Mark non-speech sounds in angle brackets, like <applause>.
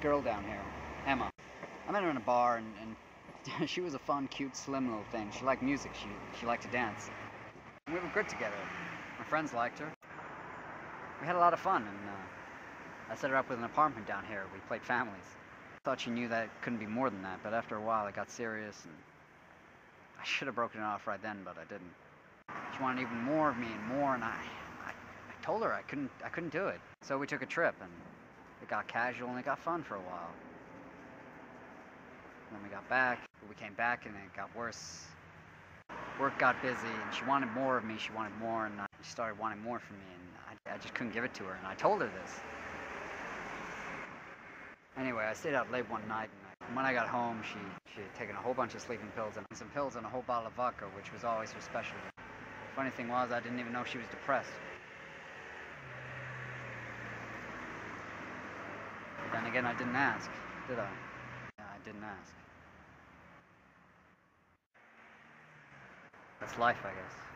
girl down here, Emma. I met her in a bar, and, and <laughs> she was a fun, cute, slim little thing. She liked music. She she liked to dance. And we were good together. My friends liked her. We had a lot of fun, and uh, I set her up with an apartment down here. We played families. I Thought she knew that it couldn't be more than that, but after a while it got serious, and I should have broken it off right then, but I didn't. She wanted even more of me and more, and I, I, I told her I couldn't, I couldn't do it. So we took a trip, and it got casual and it got fun for a while. Then we got back, we came back and it got worse. Work got busy, and she wanted more of me. She wanted more, and I, she started wanting more from me, and I, I just couldn't give it to her. And I told her this. Anyway, I stayed out late one night, and when I got home, she, she had taken a whole bunch of sleeping pills and some pills and a whole bottle of vodka, which was always her specialty. Funny thing was, I didn't even know she was depressed. But then again, I didn't ask, did I? Yeah, I didn't ask. That's life, I guess.